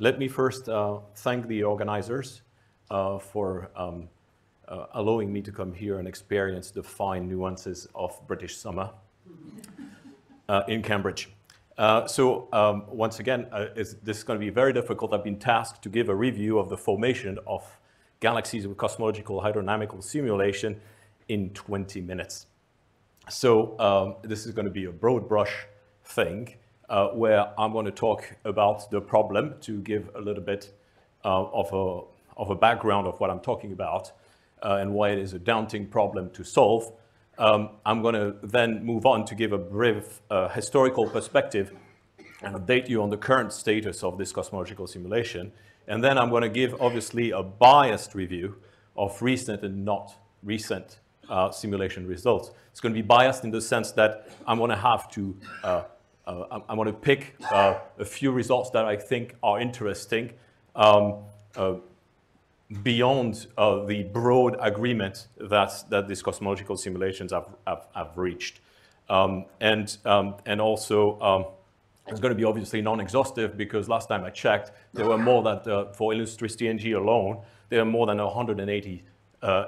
Let me first uh, thank the organizers uh, for um, uh, allowing me to come here and experience the fine nuances of British summer uh, in Cambridge. Uh, so um, once again, uh, this is going to be very difficult. I've been tasked to give a review of the formation of galaxies with cosmological hydrodynamical simulation in 20 minutes. So um, this is going to be a broad brush thing uh, where I'm going to talk about the problem to give a little bit uh, of, a, of a background of what I'm talking about uh, and why it is a daunting problem to solve. Um, I'm going to then move on to give a brief uh, historical perspective and update you on the current status of this cosmological simulation. And then I'm going to give, obviously, a biased review of recent and not recent uh, simulation results. It's going to be biased in the sense that I'm going to have to uh, uh, I, want to pick uh, a few results that I think are interesting um, uh, beyond uh, the broad agreement that, that these cosmological simulations have, have, have reached. Um, and, um, and also, um, it's going to be obviously non-exhaustive because last time I checked, there were more than, uh, for Illustris TNG alone, there are more than 180, uh,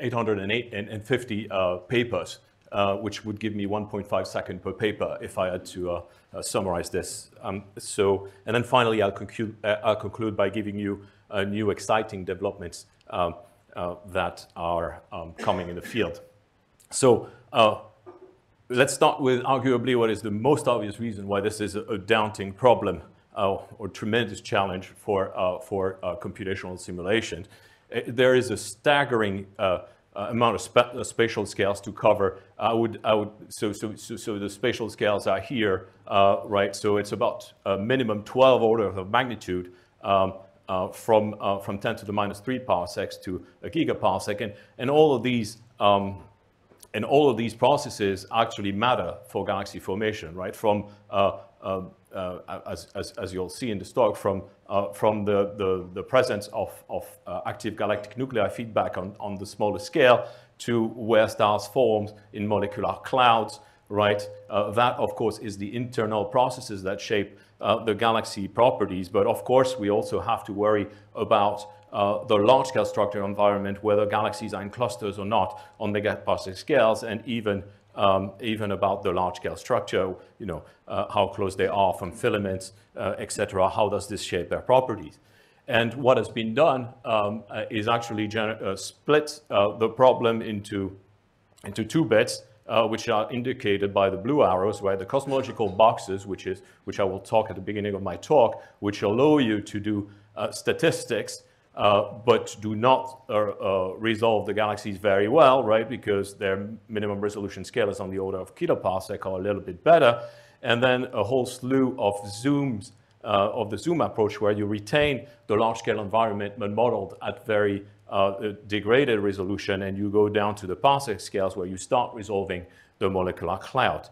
850 papers uh, which would give me 1.5 second per paper if I had to uh, uh, summarize this. Um, so, and then finally, I'll conclude, uh, I'll conclude by giving you new exciting developments um, uh, that are um, coming in the field. So let's start with arguably what is the most obvious reason why this is a, a daunting problem uh, or tremendous challenge for, uh, for uh, computational simulation. There is a staggering uh, amount of uh, spatial scales to cover. I would, I would, so, so, so, so the spatial scales are here, uh, right? So it's about a minimum 12 orders of magnitude um, uh, from, uh, from 10 to the minus 3 parsecs to a gigaparsec. And, and all of these um, and all of these processes actually matter for galaxy formation, right? From uh, uh, uh, as, as, as, you'll see in the talk, from, uh, from the, the, the, presence of, of uh, active galactic nuclei feedback on, on the smaller scale to where stars form in molecular clouds, right? Uh, that, of course, is the internal processes that shape uh, the galaxy properties. But of course, we also have to worry about uh, the large-scale structure environment, whether galaxies are in clusters or not on megaparsec scales, and even um, even about the large-scale structure, you know, uh, how close they are from filaments, uh, etc. How does this shape their properties? And what has been done um, uh, is actually uh, split uh, the problem into, into two bits, which are indicated by the blue arrows, right? The cosmological boxes, which, is, which I will talk at the beginning of my talk, which allow you to do statistics but do not uh, uh, resolve the galaxies very well, right? Because their minimum resolution scale is on the order of kiloparsec or a little bit better. And then a whole slew of zooms uh, of the zoom approach where you retain the large scale environment but modeled at very uh, degraded resolution and you go down to the parsec scales where you start resolving the molecular cloud.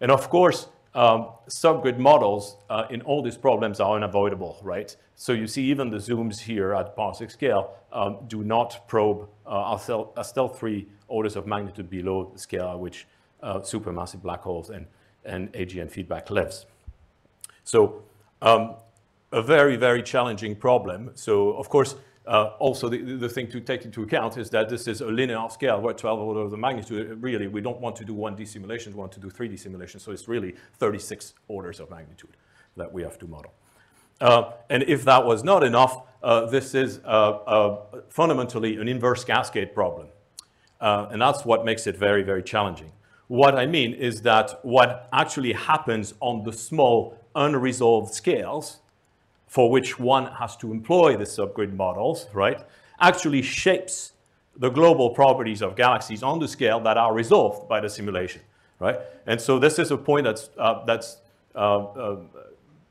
And of course, um, subgrid models uh, in all these problems are unavoidable, right? So you see even the zooms here at parsec scale um, do not probe uh, still three orders of magnitude below the scale at which uh, supermassive black holes and, and AGN feedback lives. So um, a very, very challenging problem. So of course, uh, also, the, the thing to take into account is that this is a linear scale. We're 12 orders of the magnitude. Really, we don't want to do 1D simulations, we want to do 3D simulations. So it's really 36 orders of magnitude that we have to model. Uh, and if that was not enough, uh, this is uh, uh, fundamentally an inverse cascade problem. Uh, and that's what makes it very, very challenging. What I mean is that what actually happens on the small unresolved scales for which one has to employ the subgrid models, right, actually shapes the global properties of galaxies on the scale that are resolved by the simulation, right? And so this is a point that's, uh, that's uh, uh,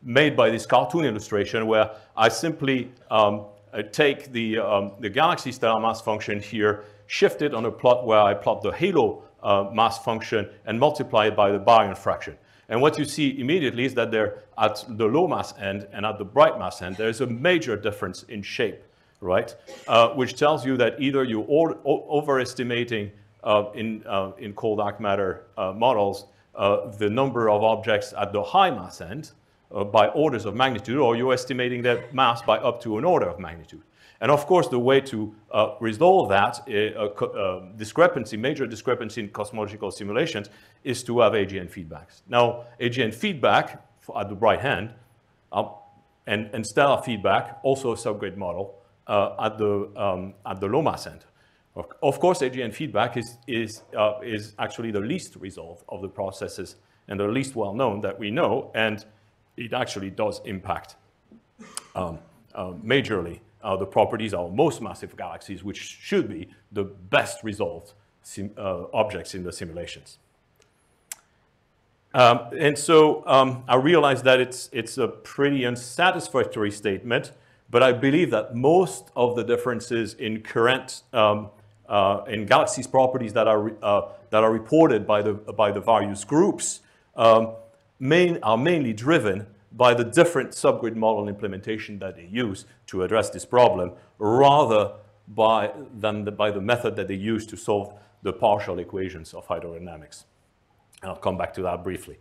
made by this cartoon illustration where I simply um, take the, um, the galaxy stellar mass function here, shift it on a plot where I plot the halo uh, mass function and multiply it by the baryon fraction. And what you see immediately is that they're at the low mass end and at the bright mass end, there's a major difference in shape, right? Uh, which tells you that either you're overestimating uh, in, uh, in cold dark matter uh, models uh, the number of objects at the high mass end, uh, by orders of magnitude, or you're estimating their mass by up to an order of magnitude. And of course, the way to uh, resolve that uh, uh, discrepancy, major discrepancy in cosmological simulations, is to have AGN feedbacks. Now, AGN feedback at the right hand, um, and, and stellar feedback, also a subgrid model, uh, at, the, um, at the low mass end. Of course, AGN feedback is, is, uh, is actually the least resolved of the processes and the least well known that we know, and it actually does impact um, uh, majorly uh, the properties of most massive galaxies, which should be the best resolved uh, objects in the simulations. Um, and so um, I realize that it's, it's a pretty unsatisfactory statement, but I believe that most of the differences in current um, uh, in galaxies properties that are, uh, that are reported by the, by the various groups um, main, are mainly driven by the different subgrid model implementation that they use to address this problem rather by, than the, by the method that they use to solve the partial equations of hydrodynamics. And I'll come back to that briefly.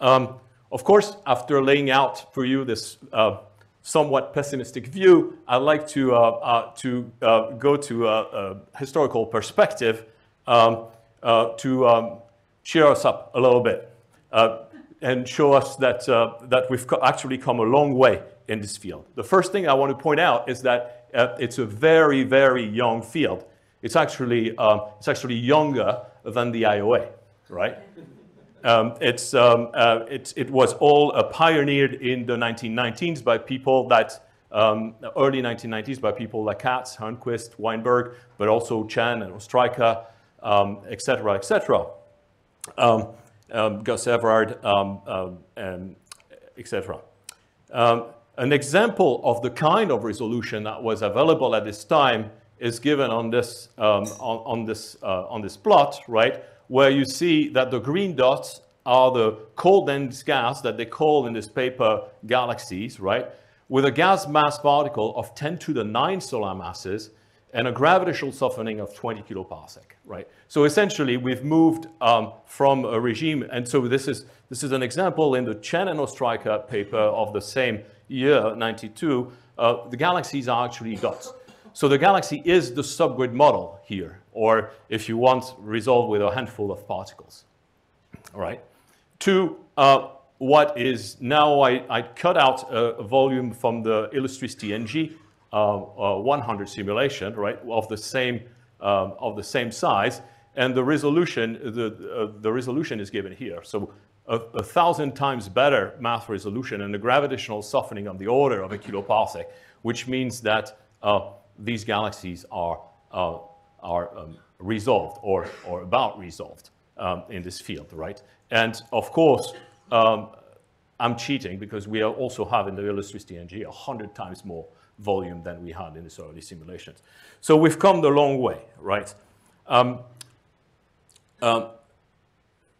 Um, of course, after laying out for you this uh, somewhat pessimistic view, I'd like to, uh, uh, to uh, go to a, a, historical perspective um, uh, to um, cheer us up a little bit uh, and show us that, uh, that we've co actually come a long way in this field. The first thing I want to point out is that it's a very, very young field. It's actually, um, it's actually younger than the IOA, right? Um, it's, um, uh, it, it, was all uh, pioneered in the 1990s by people that, um, early 1990s by people like Katz, Hernquist, Weinberg, but also Cen and Ostriker, et cetera, et cetera. Um, um, Gus Evrard, um, et cetera. an example of the kind of resolution that was available at this time is given on this, on, on, this, uh, on this plot, right? where you see that the green dots are the cold dense gas that they call in this paper galaxies, right? With a gas mass particle of 10 to the 9 solar masses and a gravitational softening of 20 kiloparsec, right? So essentially, we've moved um, from a regime, and so this is, this is an example in the Cen and Ostriker paper of the same year, 92, uh, the galaxies are actually dots. So the galaxy is the subgrid model here, or if you want, resolved with a handful of particles. All right. To uh, what is now, I, I cut out a, volume from the Illustris TNG 100 simulation, right, of the same, um, of the same size, and the resolution, the, uh, the resolution is given here. So a, a, thousand times better math resolution and a gravitational softening of the order of a kiloparsec, which means that uh, these galaxies are, uh, are um, resolved or, or about resolved um, in this field, right? And of course, um, I'm cheating because we also have in the Illustris TNG 100 times more volume than we had in this early simulations. So we've come the long way, right? Um, um,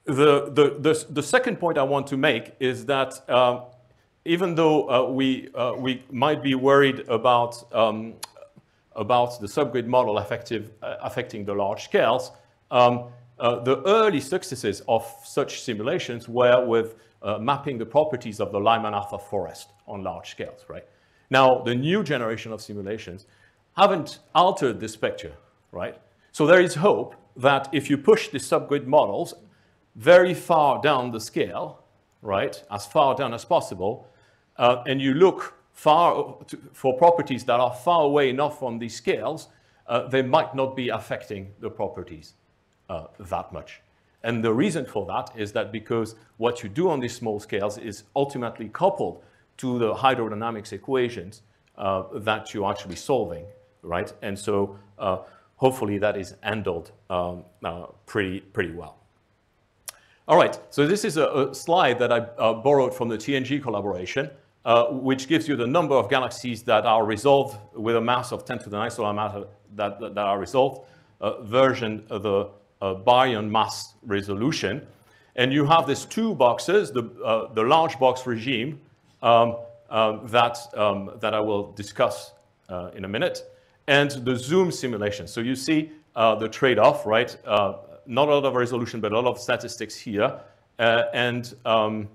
the, the, the, the, second point I want to make is that uh, even though uh, we, uh, we might be worried about um, about the subgrid model effective, uh, affecting the large scales, um, uh, the early successes of such simulations were with uh, mapping the properties of the Lyman-alpha forest on large scales, right? Now, the new generation of simulations haven't altered this picture, right? So there is hope that if you push the subgrid models very far down the scale, right, as far down as possible, uh, and you look far for properties that are far away enough from these scales, uh, they might not be affecting the properties uh, that much. And the reason for that is that because what you do on these small scales is ultimately coupled to the hydrodynamics equations uh, that you're actually solving, right? And so uh, hopefully that is handled um, uh, pretty, pretty well. All right, so this is a, a slide that I uh, borrowed from the TNG collaboration uh, which gives you the number of galaxies that are resolved with a mass of 10 to the 9 solar matter that, that, that are resolved, uh, version of the baryon mass resolution. And you have these two boxes, the, the large box regime um, um, that, um, that I will discuss uh, in a minute, and the zoom simulation. So you see uh, the trade-off, right? not a lot of resolution, but a lot of statistics here. and um,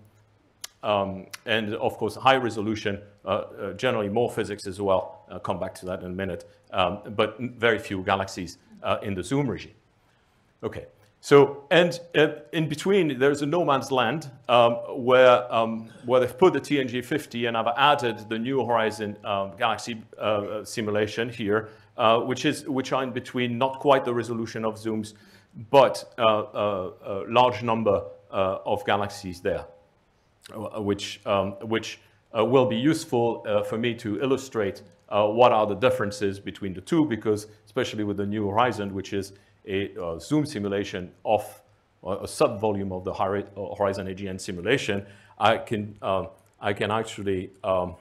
um, and of course, high resolution, uh, uh, generally more physics as well. I'll come back to that in a minute, um, but very few galaxies uh, in the zoom regime. Okay, so, and uh, in between, there's a no man's land um, where, um, where they've put the TNG50 and I've added the New Horizon um, Galaxy uh, simulation here, uh, which, is, which are in between, not quite the resolution of zooms, but uh, uh, a large number uh, of galaxies there, which, um, which will be useful for me to illustrate what are the differences between the two, because especially with the New Horizon, which is a uh, zoom simulation of uh, a sub-volume of the uh, Horizon AGN simulation, I can, um, I can actually um,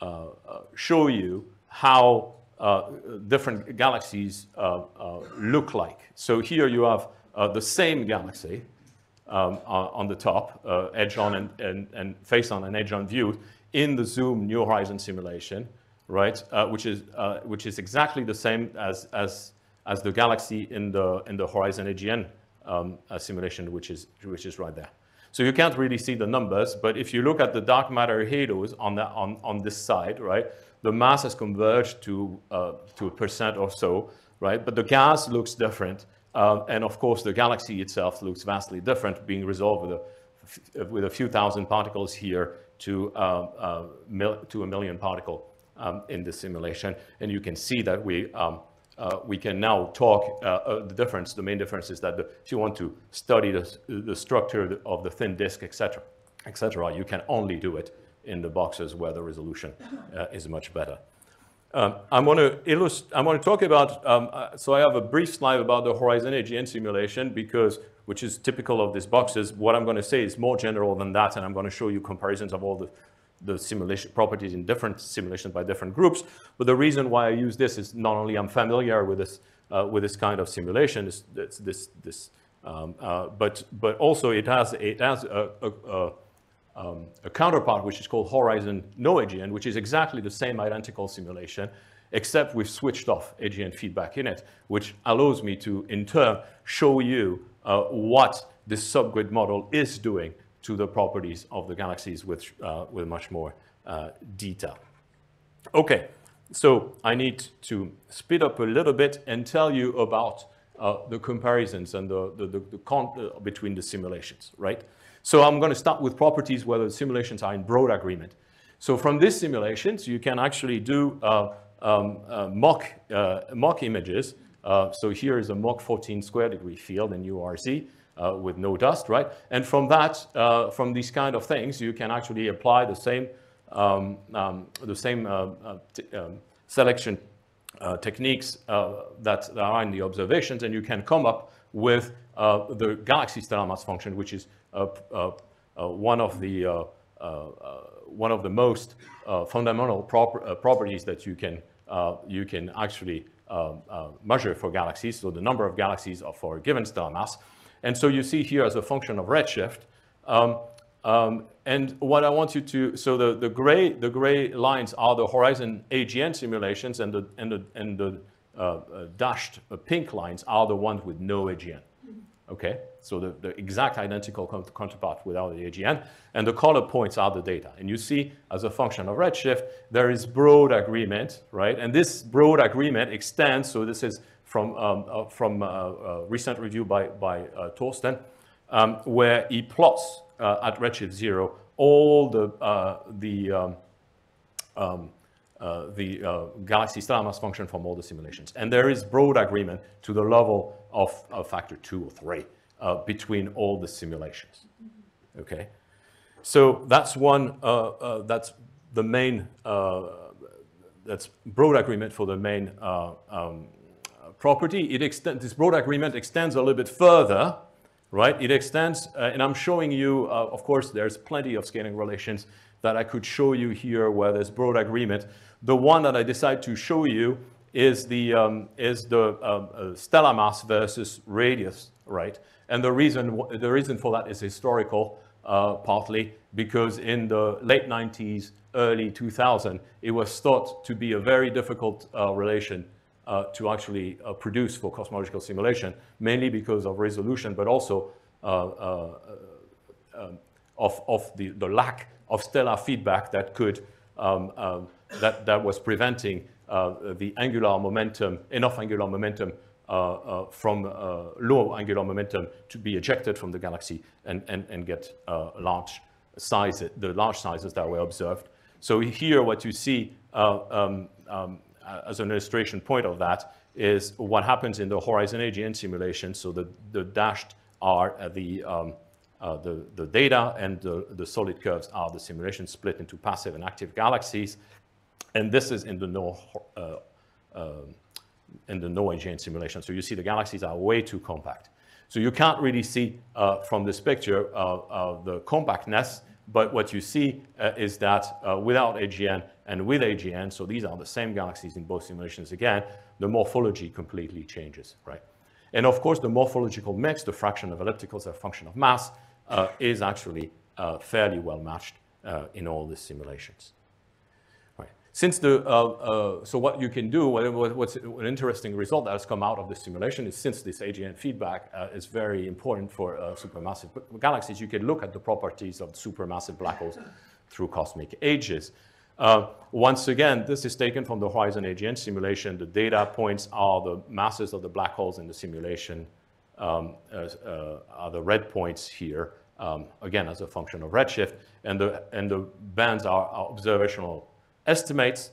uh, show you how different galaxies look like. So here you have the same galaxy um, on the top, edge on and, and, and face on and edge on view in the Zoom New Horizon simulation, right? which, is, which is exactly the same as, as as the galaxy in the, in the Horizon AGN um, uh, simulation, which is, which is right there. So you can't really see the numbers, but if you look at the dark matter halos on, the, on, on this side, right, the mass has converged to, uh, to a percent or so, right? But the gas looks different. Uh, and of course, the galaxy itself looks vastly different, being resolved with a, with a few thousand particles here to, uh, uh to a million particle um, in this simulation. And you can see that we, um, uh, we can now talk, uh, uh, the difference, the main difference is that the, if you want to study the, the structure of the thin disk, etc., etc., you can only do it in the boxes where the resolution uh, is much better. Um, I'm going to illustrate, I'm going to talk about, um, uh, so I have a brief slide about the Horizon AGN simulation because, which is typical of these boxes. What I'm going to say is more general than that, and I'm going to show you comparisons of all the the simulation properties in different simulations by different groups. But the reason why I use this is not only I'm familiar with this, uh, with this kind of simulation, this, this, this, this um, uh, but, but also it has, it has a, a, a, um, a, counterpart which is called Horizon No AGN, which is exactly the same identical simulation, except we've switched off AGN feedback in it, which allows me to, in turn, show you uh, what this subgrid model is doing to the properties of the galaxies with, uh, with much more uh, detail. Okay, so I need to speed up a little bit and tell you about uh, the comparisons and the, the, the, the uh, between the simulations, right? So I'm going to start with properties where the simulations are in broad agreement. So from these simulations, you can actually do uh, um, uh, mock, mock images. so here is a mock 14 square degree field in URZ uh, with no dust, right? And from that, uh, from these kind of things, you can actually apply the same, um, um, the same uh, uh um, selection uh, techniques uh, that are in the observations, and you can come up with the galaxy stellar mass function, which is one of the one of the most fundamental prop properties that you can you can actually measure for galaxies. So the number of galaxies for a given stellar mass. And so you see here as a function of redshift. Um, um, and what I want you to, so the, the, gray, the gray lines are the Horizon AGN simulations and the, and the, and the uh, uh, dashed uh, pink lines are the ones with no AGN. Okay, so the, the exact identical counterpart without the AGN, and the color points are the data. And you see, as a function of redshift, there is broad agreement, right? And this broad agreement extends, so this is from, um, uh, from a uh, uh, recent review by, by Thorsten, um, where he plots at redshift zero all the, the, um, um uh, the uh, galaxy stellar mass function from all the simulations. And there is broad agreement to the level of factor two or three uh, between all the simulations. Okay, so that's one. that's the main. that's broad agreement for the main um, property, it extend, this broad agreement extends a little bit further, right? It extends, uh, and I'm showing you, uh, of course, there's plenty of scaling relations that I could show you here where there's broad agreement. The one that I decide to show you is the, um, is the um, uh, stellar mass versus radius, right? And the reason, the reason for that is historical, uh, partly because in the late 90s, early 2000, it was thought to be a very difficult uh, relation uh, to actually uh, produce for cosmological simulation, mainly because of resolution, but also uh, uh, um, of, of the, the lack of stellar feedback that could, um, um, that, that was preventing uh, the angular momentum, enough angular momentum uh, uh, from uh, low angular momentum to be ejected from the galaxy and, and, and get large sizes, the large sizes that were observed. So here what you see um, um, as an illustration point of that is what happens in the Horizon AGN simulation. So the, the dashed are the, um, uh, the, the, data and the, the, solid curves are the simulation split into passive and active galaxies. And this is in the no, uh, uh, in the no AGN simulation. So you see the galaxies are way too compact. So you can't really see uh, from this picture uh, uh, the compactness, but what you see uh, is that uh, without AGN and with AGN, so these are the same galaxies in both simulations again, the morphology completely changes, right? And of course, the morphological mix, the fraction of ellipticals as a function of mass, uh, is actually fairly well matched in all the simulations. Right. Since the, uh, uh, so what you can do, what, what's an interesting result that has come out of this simulation is since this AGN feedback uh, is very important for uh, supermassive galaxies, you can look at the properties of supermassive black holes through cosmic ages. Uh, once again, this is taken from the Horizon AGN simulation. The data points are the masses of the black holes in the simulation, um, as, uh, are the red points here, um, again, as a function of redshift, and the, and the bands are, are observational estimates.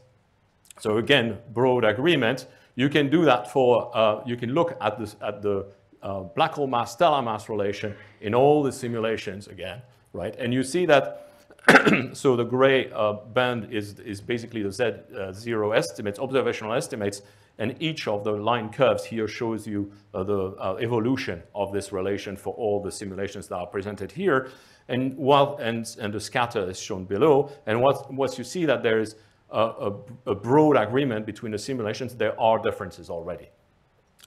So again, broad agreement. You can do that for, uh, you can look at, this, at the uh, black hole mass stellar mass relation in all the simulations again, right? And you see that, so the gray uh, band is, is basically the Z0 uh, estimates, observational estimates, and each of the line curves here shows you uh, the uh, evolution of this relation for all the simulations that are presented here. And, while, and, and the scatter is shown below. And what, what you see that there is a, a, a broad agreement between the simulations, there are differences already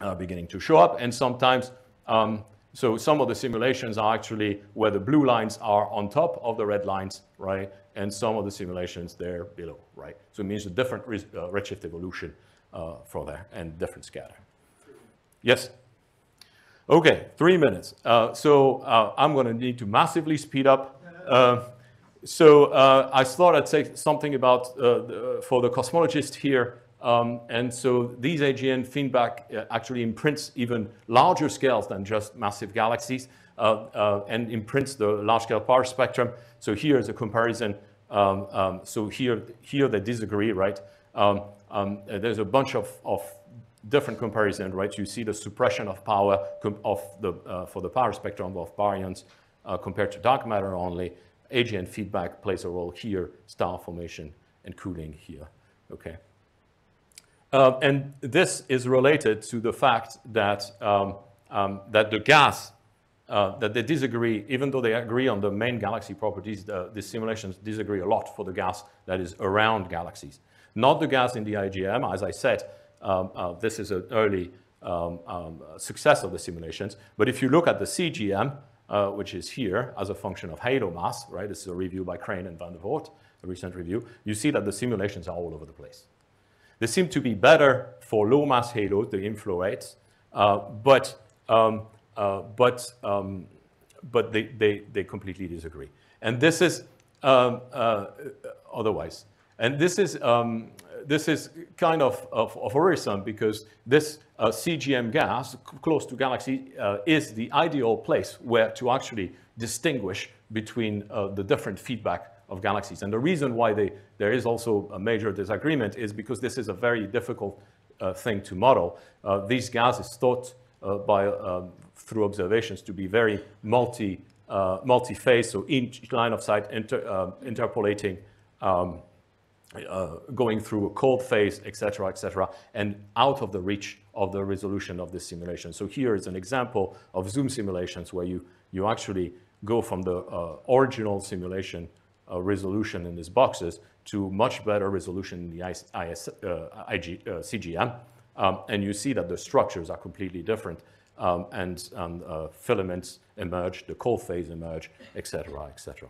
uh, beginning to show up. And sometimes, um, so some of the simulations are actually where the blue lines are on top of the red lines, right? And some of the simulations they're below, right? So it means a different uh, redshift evolution uh, for there and different scatter. Yes? Okay, three minutes. Uh, so uh, I'm going to need to massively speed up. Uh, so uh, I thought I'd say something about the, for the cosmologist here. Um, and so these AGN feedback uh, actually imprints even larger scales than just massive galaxies and imprints the large-scale power spectrum. So here is a comparison. Um, um, so here, here they disagree, right? Um, um, there's a bunch of, of different comparison, right? You see the suppression of power of the, uh, for the power spectrum of baryons uh, compared to dark matter only. AGN feedback plays a role here, star formation and cooling here, okay? Uh, and this is related to the fact that, um, um, that the gas, uh, that they disagree, even though they agree on the main galaxy properties, the, the simulations disagree a lot for the gas that is around galaxies. Not the gas in the IGM, as I said, um, uh, this is an early um, um, success of the simulations. But if you look at the CGM, uh, which is here as a function of halo mass, right? This is a review by Crain and Van de Voort, a recent review. You see that the simulations are all over the place. They seem to be better for low mass halos, the inflow rates, uh, but, um, uh, but, um, but they, they, they completely disagree. And this is um, uh, otherwise. And this is, um, this is kind of, of, of worrisome because this uh, CGM gas close to galaxy uh, is the ideal place where to actually distinguish between uh, the different feedback of galaxies. And the reason why they, there is also a major disagreement is because this is a very difficult uh, thing to model. Uh, these gases thought uh, by, um, through observations to be very multi, multi-phase, so each line of sight inter, interpolating um, uh, going through a cold phase, et cetera, et cetera, and out of the reach of the resolution of this simulation. So here is an example of zoom simulations where you, you actually go from the uh, original simulation uh, resolution in these boxes to much better resolution in the IS, IS, uh, IG, uh, CGM. Um, and you see that the structures are completely different um, and, uh, filaments emerge, the cold phase emerge, et cetera, et cetera.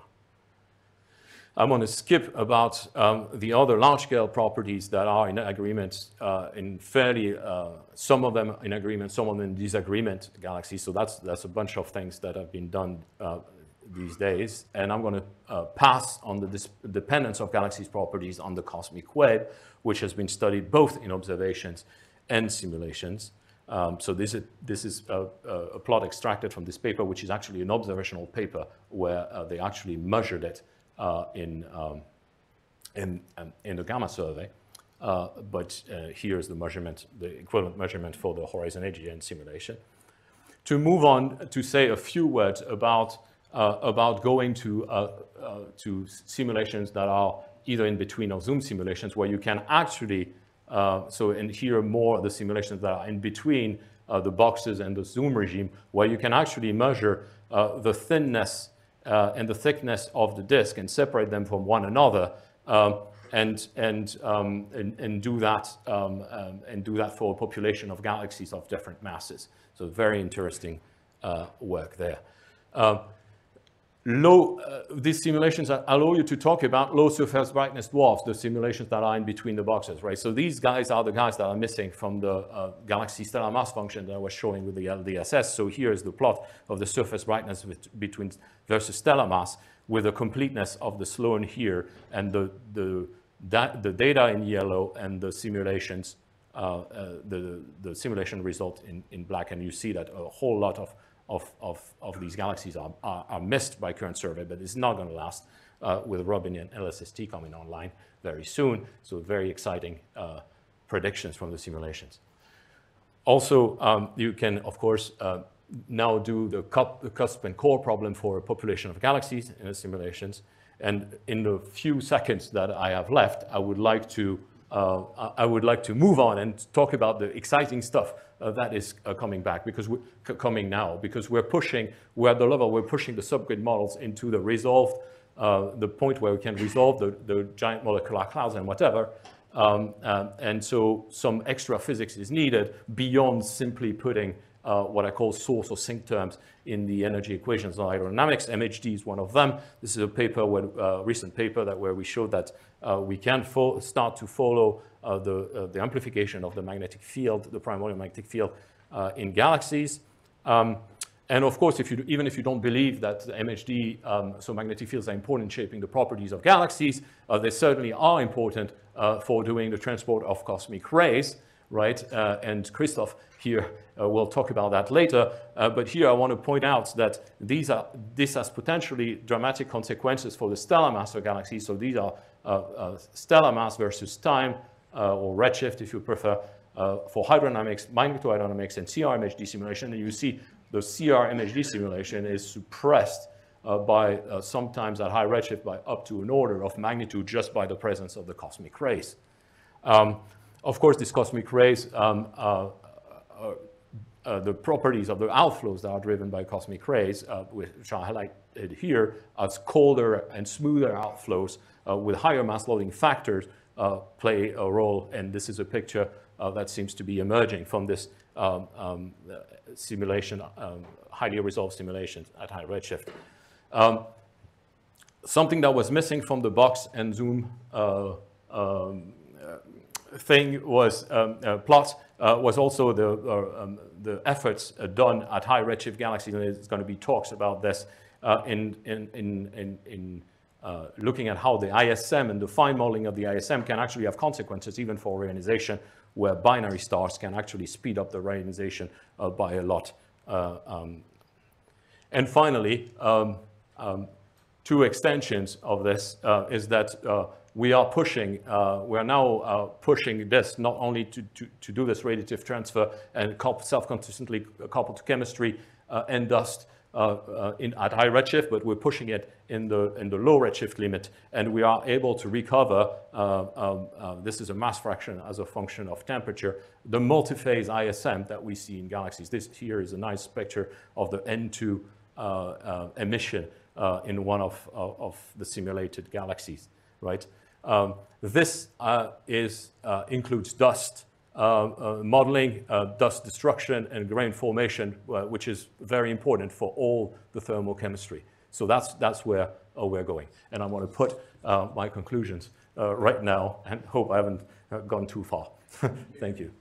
I'm going to skip about um, the other large-scale properties that are in agreement uh, in fairly, uh, some of them in agreement, some of them in disagreement galaxies. So that's, that's a bunch of things that have been done uh, these days, and I'm going to uh, pass on the dependence of galaxies' properties on the cosmic web, which has been studied both in observations and simulations. Um, so this is, this is a, a, plot extracted from this paper, which is actually an observational paper where uh, they actually measured it uh, in, um, in, um, in the GAMA survey. Uh, but uh, here's the measurement, the equivalent measurement for the Horizon AGN simulation. To move on to say a few words about, uh, about going to, uh, to simulations that are either in between or Zoom simulations where you can actually uh, so and here more the simulations that are in between uh, the boxes and the zoom regime, where you can actually measure uh, the thinness uh, and the thickness of the disk and separate them from one another, um, and, and, um, and, and, do that, um, um and do that for a population of galaxies of different masses. So very interesting uh, work there. Um, low, uh, these simulations allow you to talk about low surface brightness dwarfs, the simulations that are in between the boxes, right? So these guys are the guys that are missing from the uh, galaxy stellar mass function that I was showing with the LDSS. So here is the plot of the surface brightness between versus stellar mass with the completeness of the Sloan here and the, the, that, the data in yellow and the simulations, uh, uh, the, the simulation result in, in black. And you see that a whole lot of of, of, of these galaxies are, are, are, missed by current survey, but it's not going to last uh, with Rubin and LSST coming online very soon. So very exciting uh, predictions from the simulations. Also, um, you can, of course, uh, now do the, cup, the cusp and core problem for a population of galaxies in the simulations. And in the few seconds that I have left, I would like to uh, I would like to move on and talk about the exciting stuff uh, that is uh, coming back because we're coming now because we're pushing, we're at the level we're pushing the subgrid models into the resolved, uh, the point where we can resolve the, the giant molecular clouds and whatever. Um, uh, and so some extra physics is needed beyond simply putting uh, what I call source or sink terms in the energy equations of hydrodynamics. MHD is one of them. This is a paper, uh, recent paper that where we showed that uh, we can start to follow uh, the, uh, the amplification of the magnetic field, the primordial magnetic field uh, in galaxies. Um, and of course, if you, even if you don't believe that MHD, um, so magnetic fields are important in shaping the properties of galaxies, they certainly are important for doing the transport of cosmic rays right? Uh, and Christoph here uh, will talk about that later. Uh, but here I want to point out that these are, this has potentially dramatic consequences for the stellar mass of galaxies. So these are stellar mass versus time, or redshift if you prefer, for hydrodynamics, magnetohydrodynamics, and CRMHD simulation. And you see the CRMHD simulation is suppressed uh, by uh, sometimes at high redshift by up to an order of magnitude just by the presence of the cosmic rays. Um, of course, these cosmic rays, um, uh, uh, uh, the properties of the outflows that are driven by cosmic rays, uh, which are highlighted here as colder and smoother outflows uh, with higher mass loading factors, uh, play a role. And this is a picture that seems to be emerging from this um, um, simulation, um, highly resolved simulations at high redshift. Um, something that was missing from the box and zoom um, thing was um, uh, plot uh, was also the, uh, um, the efforts uh, done at high redshift galaxies, and there's going to be talks about this uh, in, in, in, in uh, looking at how the ISM and the fine modeling of the ISM can actually have consequences even for reionization, where binary stars can actually speed up the reionization by a lot. Um, and finally, um, um, two extensions of this is that we are pushing, uh, we are now uh, pushing this not only to, to, to, do this radiative transfer and self-consistently coupled to chemistry uh, and dust uh, uh, in, at high redshift, but we're pushing it in the, in the low redshift limit. And we are able to recover, uh, um, this is a mass fraction as a function of temperature, the multiphase ISM that we see in galaxies. This here is a nice picture of the N2 emission in one of, of, of the simulated galaxies, right? Um, this uh, is, uh, includes dust uh, modeling, dust destruction, and grain formation, which is very important for all the thermochemistry. So that's, that's where we're going. And I want to put my conclusions right now and hope I haven't gone too far. Thank you.